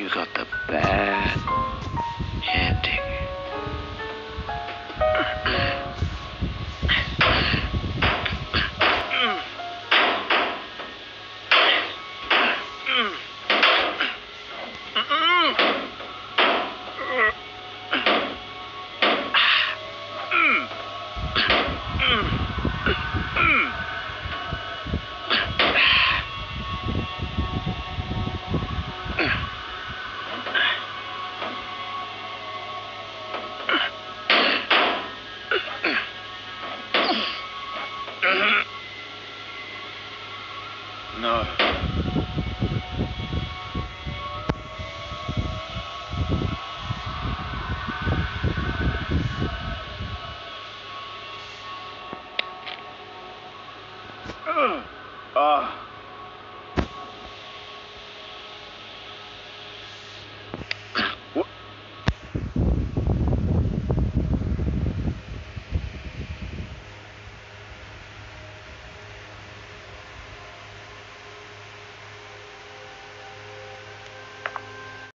You got the bad No. Ah.